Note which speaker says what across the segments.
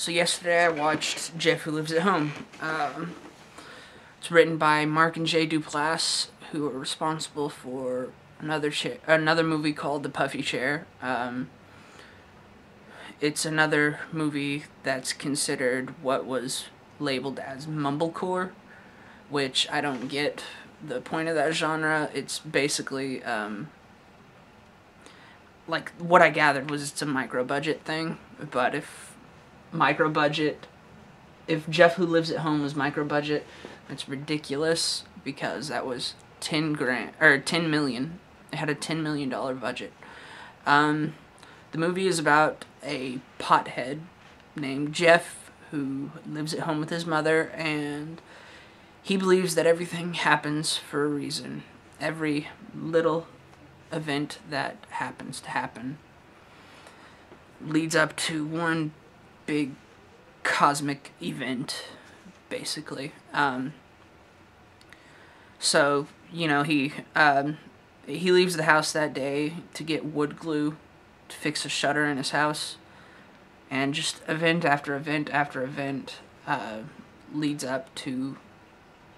Speaker 1: So yesterday I watched Jeff Who Lives at Home. Um, it's written by Mark and Jay Duplass, who are responsible for another another movie called The Puffy Chair. Um, it's another movie that's considered what was labeled as mumblecore, which I don't get the point of that genre. It's basically um, like what I gathered was it's a micro budget thing, but if micro budget, if Jeff Who Lives at Home was micro budget, that's ridiculous because that was ten grand or ten million. It had a ten million dollar budget. Um, the movie is about a pothead named Jeff who lives at home with his mother and he believes that everything happens for a reason. Every little event that happens to happen leads up to one big cosmic event, basically. Um, so, you know, he um, he leaves the house that day to get wood glue to fix a shutter in his house, and just event after event after event uh, leads up to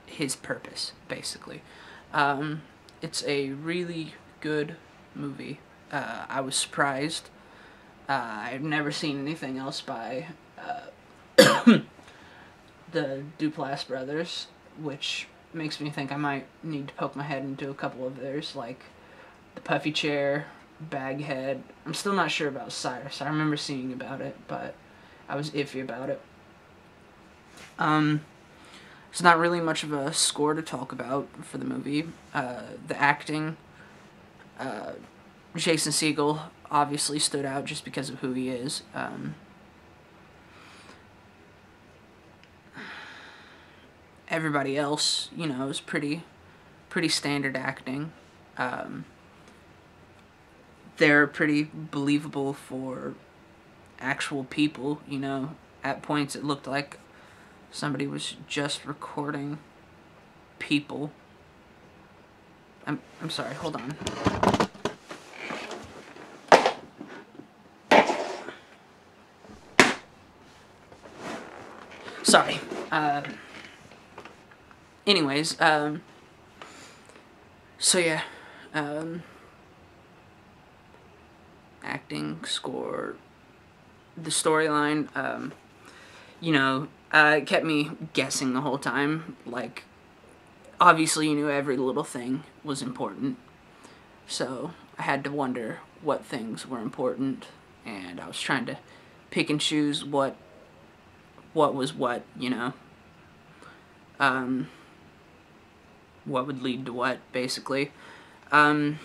Speaker 1: his purpose, basically. Um, it's a really good movie. Uh, I was surprised. Uh, I've never seen anything else by uh, the Duplass brothers, which makes me think I might need to poke my head into a couple of theirs, like The Puffy Chair, Baghead. I'm still not sure about Cyrus. I remember seeing about it, but I was iffy about it. Um, it's not really much of a score to talk about for the movie. Uh, the acting, uh, Jason Segel obviously stood out just because of who he is. Um, everybody else, you know, is pretty, pretty standard acting. Um, they're pretty believable for actual people, you know. At points it looked like somebody was just recording people. I'm I'm sorry, hold on. Sorry. Uh anyways, um, so yeah, um, acting, score, the storyline, um, you know, uh, kept me guessing the whole time. Like, obviously, you knew every little thing was important, so I had to wonder what things were important, and I was trying to pick and choose what what was what, you know. Um, what would lead to what, basically. Um,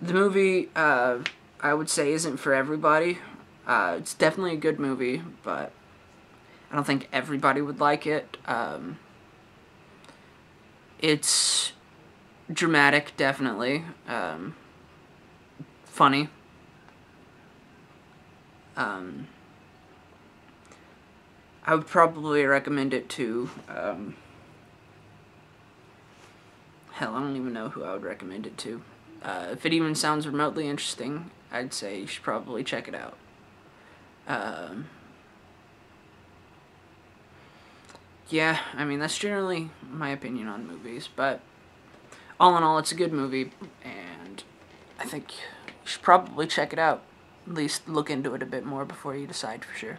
Speaker 1: the movie, uh, I would say, isn't for everybody. Uh, it's definitely a good movie, but I don't think everybody would like it. Um, it's dramatic, definitely. Um, funny. Um, I would probably recommend it to um, Hell, I don't even know who I would recommend it to. Uh, if it even sounds remotely interesting, I'd say you should probably check it out. Um, yeah, I mean, that's generally my opinion on movies, but all in all, it's a good movie, and I think you should probably check it out. At least look into it a bit more before you decide for sure.